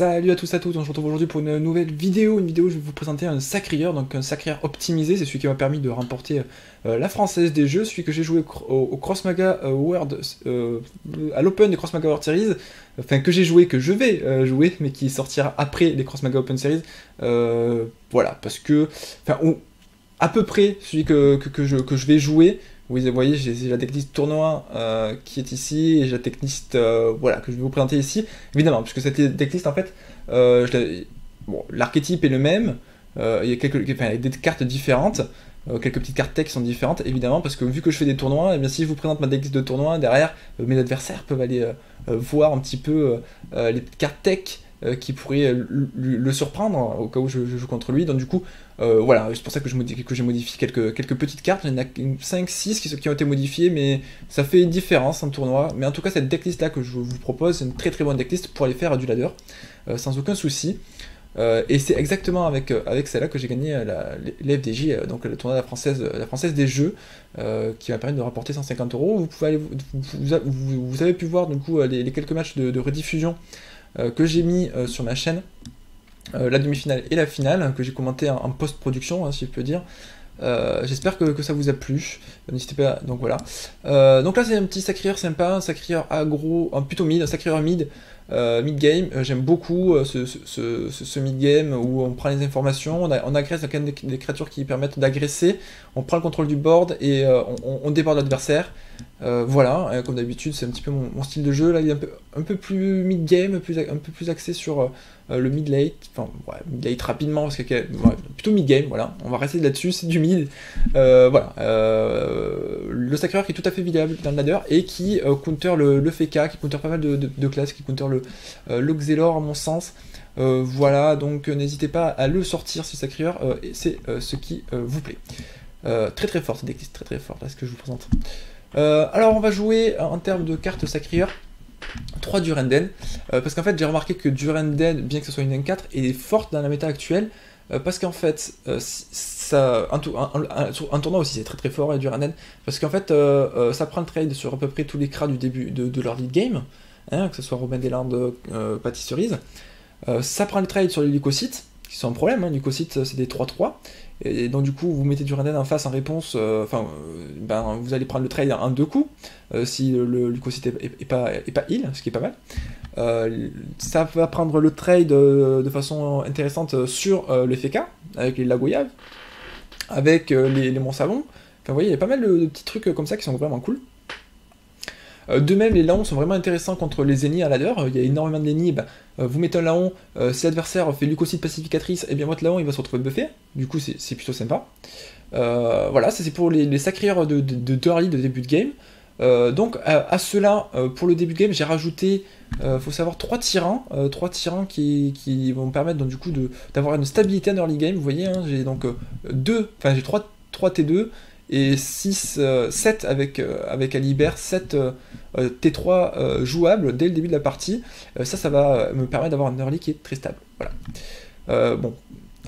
Salut à tous à toutes, on se retrouve aujourd'hui pour une nouvelle vidéo, une vidéo où je vais vous présenter un sacrieur, donc un sacrieur optimisé, c'est celui qui m'a permis de remporter euh, la française des jeux, celui que j'ai joué au, Maga euh, World, euh, à l'Open des Cross Maga World Series, enfin que j'ai joué, que je vais jouer, mais qui sortira après les Cross Maga Open Series, voilà, parce que, enfin, à peu près celui que je vais jouer, vous voyez, j'ai la technique tournoi euh, qui est ici, et j'ai la technique euh, voilà, que je vais vous présenter ici. Évidemment, puisque cette technique, en fait, euh, bon, l'archétype est le même, il y a quelques, enfin, des cartes différentes, quelques petites cartes tech qui sont différentes, évidemment, parce que vu que je fais des tournois, eh bien, si je vous présente ma technique de tournoi, derrière, mes adversaires peuvent aller voir un petit peu les cartes tech qui pourraient le surprendre au cas où je, joue contre lui. Donc du coup, euh, voilà, c'est pour ça que j'ai modifié quelques, quelques petites cartes. Il y en a 5-6 qui, ont été modifiées, mais ça fait une différence en tournoi. Mais en tout cas, cette decklist là que je vous propose, c'est une très très bonne decklist pour aller faire du ladder, euh, sans aucun souci. Euh, et c'est exactement avec, avec celle-là que j'ai gagné l'FDJ, donc le tournoi de la française, la française des jeux, qui m'a permis de rapporter 150 euros. Vous, pouvez aller, vous, avez pu voir du coup les, quelques matchs de rediffusion que j'ai mis sur ma chaîne. Euh, la demi-finale et la finale, que j'ai commenté en, post-production, hein, si je peux dire. Euh, j'espère que, ça vous a plu. N'hésitez pas. Donc voilà. Euh, donc là, c'est un petit sacrieur sympa, un sacrieur agro, plutôt mid, un sacrieur mid, mid game. J'aime beaucoup ce, mid game où on prend les informations, on, agresse des, des créatures qui permettent d'agresser, on prend le contrôle du board et on, on, déborde l'adversaire. voilà, comme d'habitude, c'est un petit peu mon, style de jeu. Là, il est un peu, un peu plus mid game, un peu plus axé sur euh, le mid-late, enfin, ouais, mid-late rapidement, parce que plutôt mid-game, voilà, on va rester là-dessus, c'est du mid. Euh, voilà, euh, le sacreur qui est tout à fait viable dans le ladder et qui counter le, le qui counter pas mal de, classes, qui counter le, Xelor à mon sens. voilà, donc n'hésitez pas à le sortir ce sacrieur, c'est ce qui vous plaît. très très fort, c'est très très fort, là ce que je vous présente. alors on va jouer en termes de cartes sacrieur. 3 Duranden, euh, parce qu'en fait j'ai remarqué que Duranden, bien que ce soit une N4, est forte dans la méta actuelle, euh, parce qu'en fait, euh, ça, un, tournoi aussi c'est très très fort Duranden, parce qu'en fait ça prend le trade sur à peu près tous les cras du début de, leur lead game, hein, que ce soit Robin Deslandes, Patty Cerise, ça prend le trade sur les leucocytes, qui sont un problème, hein, c'est des 3-3, et donc du coup, vous mettez du Renden en face en réponse, euh, enfin, euh, ben, vous allez prendre le trade en deux coups, euh, si le, leucocyte est, pas, est pas heal, ce qui est pas mal. ça va prendre le trade de façon intéressante sur le FK, avec les Lagoyaves, avec les, les Enfin, vous voyez, il y a pas mal de petits trucs comme ça qui sont vraiment cool. Euh, de même, les laons sont vraiment intéressants contre les ennemis à ladder. Il y a énormément d'ennemis. Ben, euh, vous mettez un laon, euh, si l'adversaire fait leucocyte pacificatrice, et eh bien votre laon il va se retrouver buffé. Du coup, c'est plutôt sympa. voilà, ça c'est pour les, les de, de, de, de début de game. donc à, cela, pour le début de game, j'ai rajouté, il faut savoir, trois tyrans, trois tyrans qui, vont permettre donc du coup d'avoir une stabilité en early game. Vous voyez, hein, j'ai donc deux, enfin j'ai trois, 3 T2 et 6, 7 avec, avec Alibert, 7 euh, T3 euh, jouable dès le début de la partie. Euh, ça, ça va me permettre d'avoir un early qui est très stable. Voilà. bon.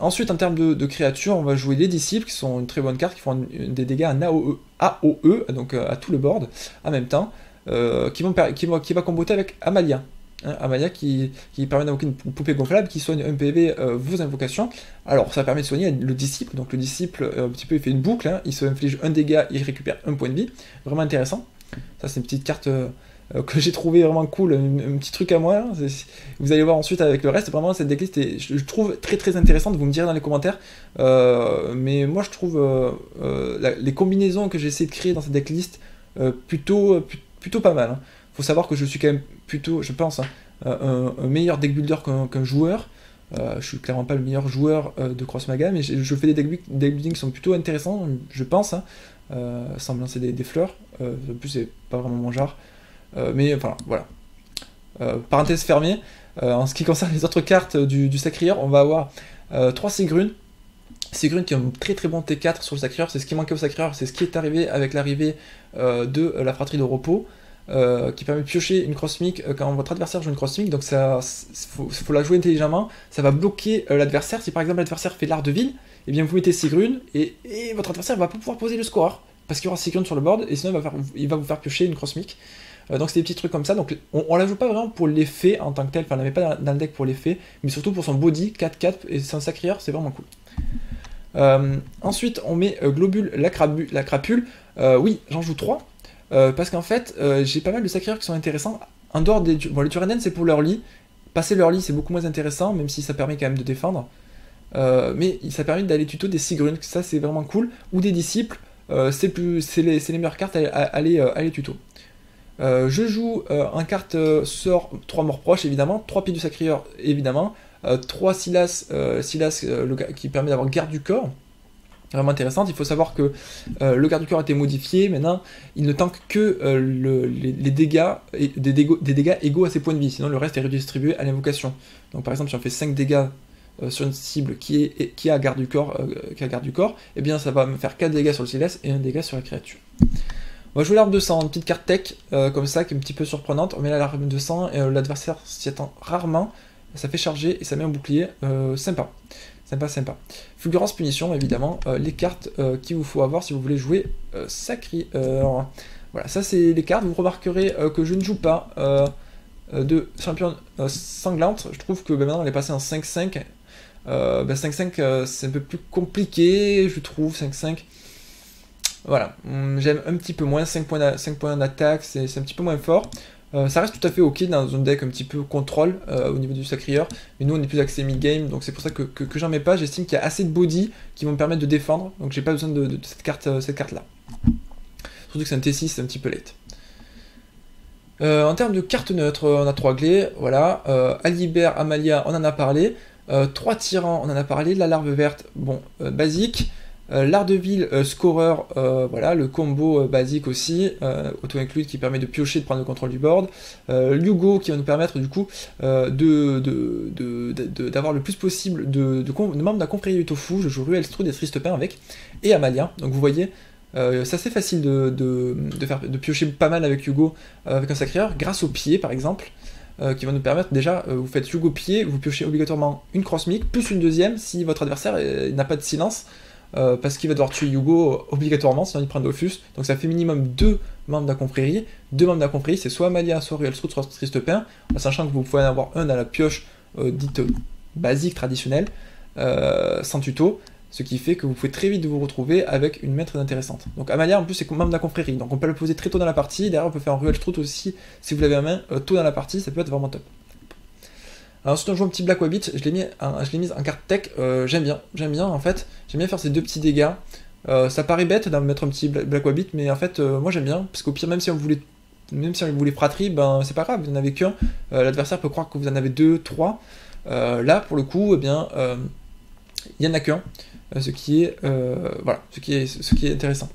Ensuite, en termes de, créatures, on va jouer les disciples, qui sont une très bonne carte, qui font des dégâts en AOE, AOE, donc à tout le board, en même temps, qui, vont, qui, qui va comboter avec Amalia. Hein, Amalia qui, permet d'invoquer une poupée gonflable qui soigne un PV vos invocations. Alors ça permet de soigner le disciple, donc le disciple un petit peu il fait une boucle, hein. il se inflige un dégât, il récupère un point de vie, vraiment intéressant. Ça, c'est une petite carte euh, que j'ai trouvé vraiment cool, un, petit truc à moi. Vous allez voir ensuite avec le reste. Vraiment, cette decklist, est, je, trouve très très intéressante. Vous me direz dans les commentaires. Euh, mais moi, je trouve euh, les combinaisons que j'ai essayé de créer dans cette decklist plutôt, plutôt pas mal. Hein. faut savoir que je suis quand même plutôt, je pense, hein, un, meilleur deck builder qu'un joueur. Euh, je suis clairement pas le meilleur joueur de Cross Maga, mais je, fais des deck, building qui sont plutôt intéressants, je pense. Hein euh, sans me lancer des, fleurs. Euh, en plus, c'est pas vraiment mon genre. Euh, mais enfin, voilà. parenthèse fermée. en ce qui concerne les autres cartes du, du on va avoir 3 Sigrun. Sigrun qui a un très très bon T4 sur le Sacrieur, c'est ce qui manquait au Sacrieur, c'est ce qui est arrivé avec l'arrivée de la fratrie de repos. Qui permet de piocher une crossmic quand votre adversaire joue une crossmic, donc ça faut, la jouer intelligemment, ça va bloquer l'adversaire. Si par exemple l'adversaire fait l'art de ville, et eh bien vous mettez Sigrun et, et, votre adversaire va pas pouvoir poser le score parce qu'il y aura Sigrun sur le board et sinon il va, il va vous faire piocher une crossmic. donc c'est des petits trucs comme ça. Donc on, la joue pas vraiment pour l'effet en tant que tel, enfin on la met pas dans, le deck pour l'effet, mais surtout pour son body 4-4 et un sacrieur, c'est vraiment cool. ensuite on met Globule la, la crapule. oui, j'en joue 3. Parce qu'en fait, j'ai pas mal de sacrieurs qui sont intéressants. En dehors des. Bon, les Turenen, c'est pour leur lit. Passer leur lit, c'est beaucoup moins intéressant, même si ça permet quand même de défendre. Euh, mais ça permet d'aller tuto des Sigrun, ça c'est vraiment cool. Ou des disciples, euh, c'est les, les, meilleures cartes à, aller, euh, aller tuto. je joue un carte sort 3 morts proches évidemment, 3 pieds du sacrieur évidemment, 3 Silas, Silas qui permet d'avoir garde du corps, vraiment intéressante. Il faut savoir que le garde du corps a été modifié. Maintenant, il ne tank que les, dégâts, des, dégâts égaux à ses points de vie. Sinon, le reste est redistribué à l'invocation. Donc, par exemple, si on fait 5 dégâts euh, sur une cible qui, est, a garde du corps, euh, garde du corps, eh bien ça va me faire 4 dégâts sur le Silas et 1 dégât sur la créature. On va jouer l'arme de sang, une petite carte tech euh, comme ça qui est un petit peu surprenante. On met là l'arme de sang et l'adversaire s'y attend rarement. Ça fait charger et ça met un bouclier sympa. Sympa, sympa. Fulgurance punition, évidemment. les cartes qu'il vous faut avoir si vous voulez jouer sacré. voilà, ça c'est les cartes. Vous remarquerez que je ne joue pas de champion sanglante. Je trouve que ben, maintenant elle est passée en 5-5 5-5, euh, bah, euh, c'est un peu plus compliqué, je trouve, 5-5. Voilà, hum, j'aime un petit peu moins, 5 points d'attaque, c'est un petit peu moins fort. Euh, ça reste tout à fait ok dans un deck un petit peu contrôle au niveau du sacrieur, mais nous on est plus axé mid-game, donc c'est pour ça que, que, j'en mets pas. J'estime qu'il y a assez de body qui vont me permettre de défendre, donc j'ai pas besoin de, cette carte cette carte là. Surtout que c'est un T6, c'est un petit peu late. en termes de cartes neutres, on a trois clés, voilà. Alibert, Amalia, on en a parlé. Euh, trois tyrans, on en a parlé, la larve verte, bon, euh, basique. Euh, l'art de ville, scorer, voilà, le combo basique aussi, auto-include qui permet de piocher, de prendre le contrôle du board. Lugo qui va nous permettre du coup d'avoir le plus possible de, membres la confrérie du tofu. Je joue Ruel Strud et Triste Pain avec. Et Amalia, donc vous voyez, c'est assez facile de, piocher pas mal avec Hugo, avec un sacrieur, grâce au pied par exemple. Euh, qui va nous permettre déjà, euh, vous faites Hugo pied, vous piochez obligatoirement une cross mic, plus une deuxième si votre adversaire n'a pas de silence, euh, parce qu'il va devoir tuer Hugo obligatoirement, sinon il prend Dofus. Donc ça fait minimum deux membres de la confrérie. Deux membres de la confrérie, c'est soit Amalia, soit Ruel Strout, soit Triste Pain, sachant que vous pouvez en avoir un à la pioche dite basique, traditionnelle, sans tuto ce qui fait que vous pouvez très vite vous retrouver avec une main très intéressante. Donc Amalia en plus c'est membre de la confrérie, donc on peut le poser très tôt dans la partie, derrière on peut faire un Ruel Strout aussi si vous l'avez en main euh, tôt dans la partie, ça peut être vraiment top. Alors ensuite on joue un petit Black Wabbit, je l'ai mis, mis en carte tech, euh, j'aime bien, j'aime bien en fait, j'aime bien faire ces deux petits dégâts. Euh, ça paraît bête d'en mettre un petit Black Wabbit, mais en fait moi j'aime bien, parce qu'au pire même si on voulait même si on voulait fratrie, ben c'est pas grave, vous n'en avez qu'un, l'adversaire peut croire que vous en avez deux, trois. là pour le coup, eh bien il y en a qu'un. Euh, ce qui est euh, voilà, ce qui est ce qui est intéressant.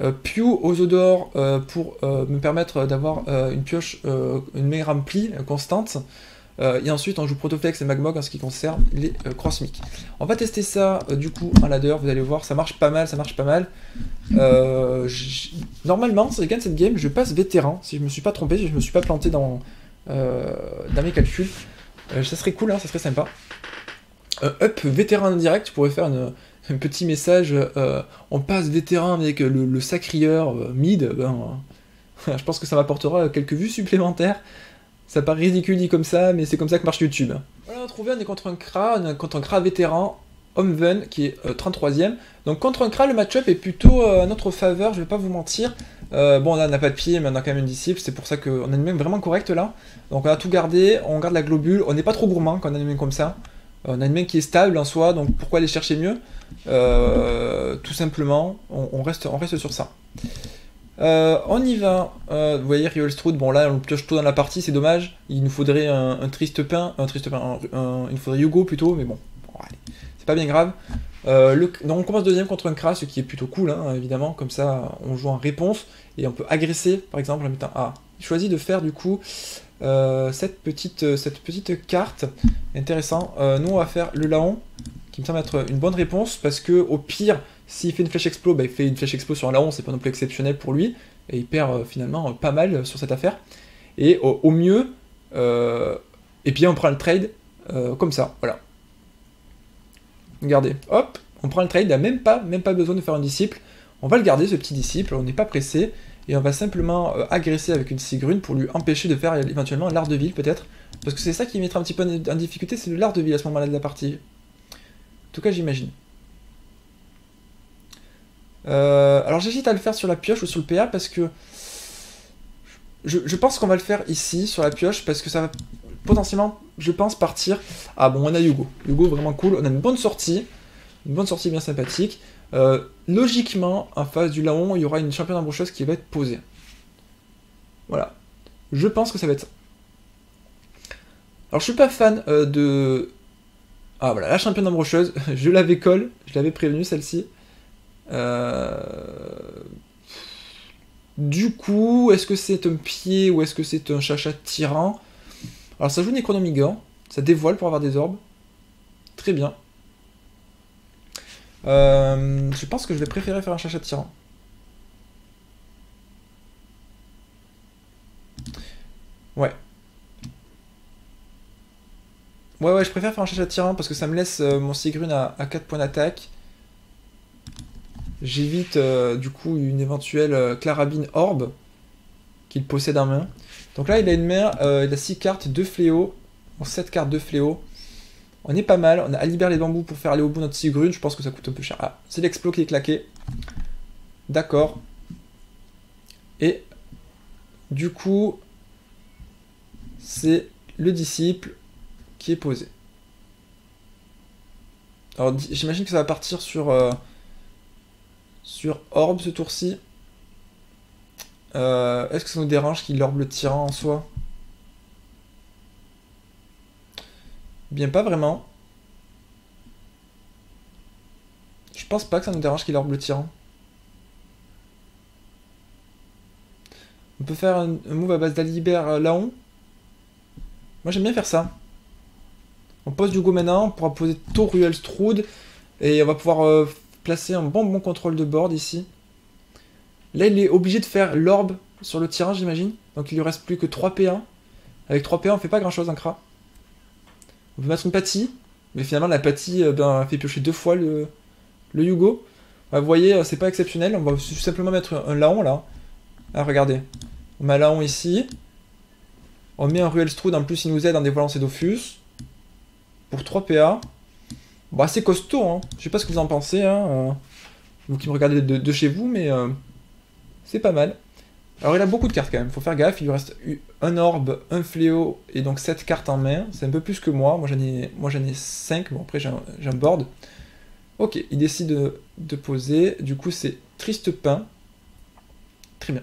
Euh, Pew aux odors pour me permettre d'avoir une pioche, une meilleure remplie constante. Et ensuite, on joue Protoflex et Magmog en ce qui concerne les Crossmic. On va tester ça du coup en ladder, vous allez voir, ça marche pas mal, ça marche pas mal. normalement, si je gagne cette game, je passe vétéran, si je me suis pas trompé, si je me suis pas planté dans, dans mes calculs. ça serait cool, hein, ça serait sympa. Euh, up vétéran direct, tu pourrais faire un petit message, euh, on passe vétéran avec le, sacrieur euh, mid, ben, je pense que ça m'apportera quelques vues supplémentaires. Ça paraît ridicule dit comme ça, mais c'est comme ça que marche YouTube. Voilà, on a trouvé, on est contre un Kra, on est contre un Kra vétéran, Omven, qui est 33ème. Donc contre un Kra, le match-up est plutôt à notre faveur, je vais pas vous mentir. bon, là, on n'a pas de pied, mais on a quand même une disciple, c'est pour ça qu'on a une main vraiment correcte là. Donc on a tout gardé, on garde la globule, on n'est pas trop gourmand quand on a une main comme ça. On a une main qui est stable en soi, donc pourquoi aller chercher mieux? Euh, Tout simplement, on, reste, on reste sur ça. Euh, on y va. Euh, vous voyez, Riol Stroud, bon là, on pioche tout dans la partie, c'est dommage. Il nous faudrait un, triste pain, un triste pain, il nous faudrait Hugo plutôt, mais bon, c'est pas bien grave. donc on commence deuxième contre un Kras, ce qui est plutôt cool, hein, évidemment. Comme ça, on joue en réponse et on peut agresser, par exemple, en mettant A. Il choisit de faire du coup euh, cette, petite, euh, cette petite carte. Intéressant. Euh, nous, on va faire le Laon, qui me semble être une bonne réponse, parce que au pire, s'il fait une flèche explo, bah, il fait une flèche explo sur un Laon, c'est pas non plus exceptionnel pour lui, et il perd finalement pas mal sur cette affaire. Et au, mieux, et puis on prend le trade comme ça, voilà. Regardez, hop, on prend le trade, il n'a même pas, même pas besoin de faire un disciple. On va le garder, ce petit disciple, on n'est pas pressé. Et on va simplement euh, agresser avec une cigrune pour lui empêcher de faire éventuellement l'art de ville peut-être. Parce que c'est ça qui mettra un petit peu en difficulté, c'est l'art de ville à ce moment-là de la partie. En tout cas j'imagine. Euh, alors j'hésite à le faire sur la pioche ou sur le PA parce que je, pense qu'on va le faire ici sur la pioche parce que ça va potentiellement, je pense, partir. Ah bon, on a Hugo. Hugo vraiment cool. On a une bonne sortie, une bonne sortie bien sympathique. Euh, logiquement, en face du Laon, il y aura une championne embaucheuse qui va être posée. Voilà. Je pense que ça va être ça. Alors je suis pas fan euh, de... Ah voilà, la championne embaucheuse, je l'avais colle, je l'avais prévenu celle-ci. Euh, du coup, est-ce que c'est un pied ou est-ce que c'est un chacha tyran? Alors ça joue Necronomigor, ça dévoile pour avoir des orbes. Très bien. Euh, je pense que je vais préférer faire un chacha tyran. Ouais. Ouais, ouais, je préfère faire un chacha tyran parce que ça me laisse euh, mon Sigrun à, à 4 points d'attaque. J'évite euh, du coup une éventuelle euh, Clarabine Orbe qu'il possède en main. Donc là, il a une main, euh, il a 6 cartes, 2 fléaux, 7 cartes de fléaux. On est pas mal, on a libéré les bambous pour faire aller au bout notre Sigrune, je pense que ça coûte un peu cher. Ah, c'est l'explo qui est claqué. D'accord. Et du coup, c'est le disciple qui est posé. Alors j'imagine que ça va partir sur sur Orb ce tour-ci. Euh, est-ce que ça nous dérange qu'il orbe le tyran en soi? Bien pas vraiment. Je pense pas que ça nous dérange qu'il orbe le tyran. On peut faire un, move à base d'Alibert euh, Laon. Moi j'aime bien faire ça. On pose du go maintenant, on pourra poser Toruel Strud et on va pouvoir euh, placer un bon bon contrôle de board ici. Là, il est obligé de faire l'orbe sur le tyran, j'imagine. Donc il lui reste plus que 3 P1. Avec 3 P1, on fait pas grand chose, un cra. On peut mettre une pâtie, mais finalement la pâtie euh, ben, fait piocher deux fois le, le Yugo. vous voyez, euh, c'est pas exceptionnel. On va simplement mettre un Laon là. Ah, regardez. On met un Laon ici. On met un Ruel Strud, en plus il nous aide en dévoilant ses Dofus. Pour 3 PA. Bon, assez costaud, hein. Je sais pas ce que vous en pensez, hein. Euh, vous qui me regardez de, chez vous, mais euh, c'est pas mal. Alors il a beaucoup de cartes quand même, faut faire gaffe, il lui reste un orbe, un fléau et donc 7 cartes en main, c'est un peu plus que moi, moi j'en ai, ai 5, bon après j'ai un, board. Ok, il décide de, de poser, du coup c'est Triste Pain. Très bien.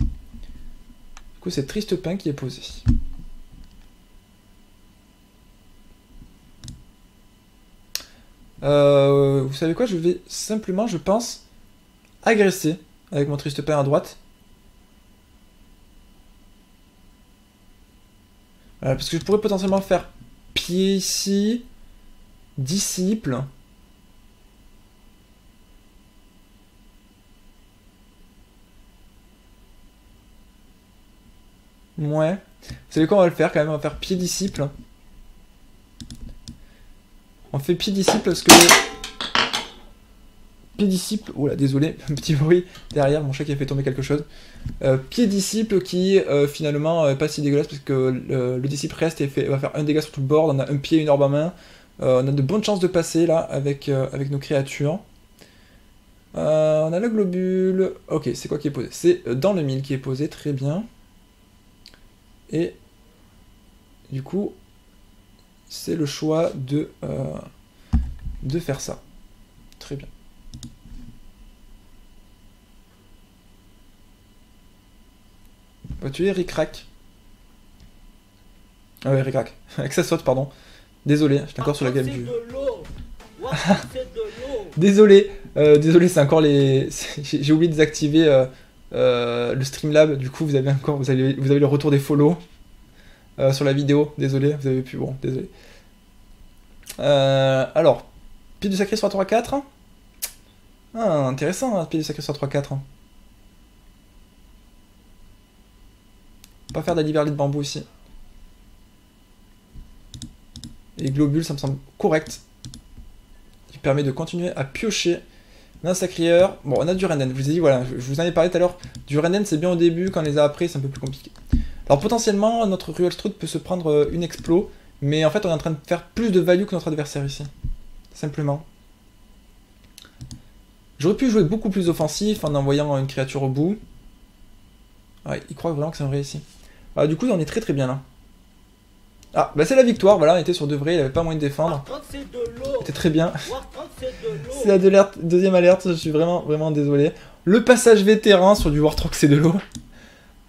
Du coup c'est Triste Pain qui est posé. Euh, vous savez quoi Je vais simplement, je pense, agresser avec mon triste père à droite. parce que je pourrais potentiellement faire pied ici, disciple. Ouais. Vous savez quoi, on va le faire quand même, on va faire pied disciple. On fait pied disciple parce que... Pied disciple... Oula, désolé, un petit bruit derrière, mon chat qui a fait tomber quelque chose. Euh, pied disciple qui, euh, finalement, est pas si dégueulasse parce que le, disciple reste et va faire un dégât sur tout le board. On a un pied et une orbe en main. Euh, on a de bonnes chances de passer, là, avec, avec nos créatures. on a le globule. Ok, c'est quoi qui est posé? C'est dans le mille qui est posé, très bien. Et du coup, c'est le choix de, euh, de faire ça. Très bien. On va tuer Ricrac. Ah ouais, Ricrac. Avec sa saute, pardon. Désolé, j'étais encore sur la gamme du... désolé, euh, désolé, c'est encore les... J'ai oublié de désactiver euh, le Streamlab, du coup vous avez encore, vous avez, vous avez le retour des follow. Euh, sur la vidéo. Désolé, vous avez pu. Bon, désolé. Euh, alors, pied du sacré sur 3-4. Ah, intéressant, hein, pied du sacré sur 3-4. Pas faire d'aliverlé de bambou ici. Et globule, ça me semble correct. Qui permet de continuer à piocher On. Bon, on a du Renden. Je vous ai dit, voilà, je, vous en ai parlé tout à l'heure. Du Renden, c'est bien au début. Quand on les a après, c'est un peu plus compliqué. Alors, potentiellement, notre Ruel Strut peut se prendre euh, une explo. Mais en fait, on est en train de faire plus de value que notre adversaire ici. Simplement. J'aurais pu jouer beaucoup plus offensif en envoyant une créature au bout. Ouais, il croit vraiment que c'est un vrai ici. Ah, du coup, on est très très bien là. Ah, bah c'est la victoire, voilà, on était sur de vrai, il avait pas moyen de défendre. C'était très bien. c'est la deuxième alerte, je suis vraiment vraiment désolé. Le passage vétéran sur du Wartrock c'est de l'eau.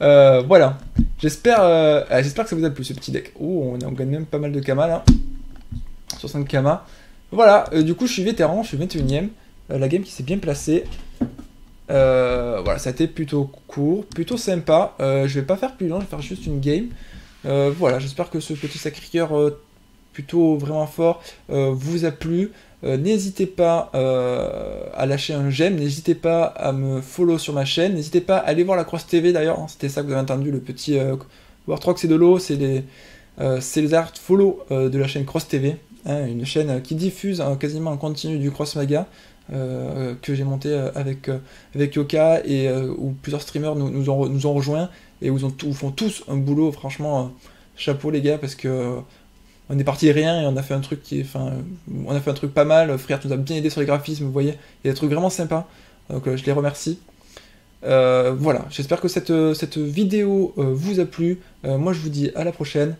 Euh, voilà. J'espère euh, ah, j'espère que ça vous a plu ce petit deck. Oh, on, gagne même pas mal de Kama là. 60 Kama. Voilà, euh, du coup je suis vétéran, je suis 21ème. la game qui s'est bien placée. voilà, ça a été plutôt court, plutôt sympa. je vais pas faire plus long, je vais faire juste une game. Voilà, j'espère que ce petit sacrifieur plutôt vraiment fort vous a plu. N'hésitez pas à lâcher un j'aime, n'hésitez pas à me follow sur ma chaîne, n'hésitez pas à aller voir la Cross TV d'ailleurs, hein, c'était ça que vous avez entendu, le petit Wartrock c'est de l'eau, c'est les, les art follow de la chaîne Cross TV, hein, une chaîne qui diffuse hein, quasiment en continu du Cross Maga. que j'ai monté avec, Yoka et où plusieurs streamers nous, ont, nous rejoints et où ils font tous un boulot, franchement, euh, chapeau les gars, parce que euh, on est parti rien et on a fait un truc qui enfin, on a fait un truc pas mal. Frère, nous as bien aidé sur les graphismes, vous voyez, il y a des trucs vraiment sympas, donc euh, je les remercie. voilà, j'espère que cette, cette vidéo vous a plu. moi, je vous dis à la prochaine.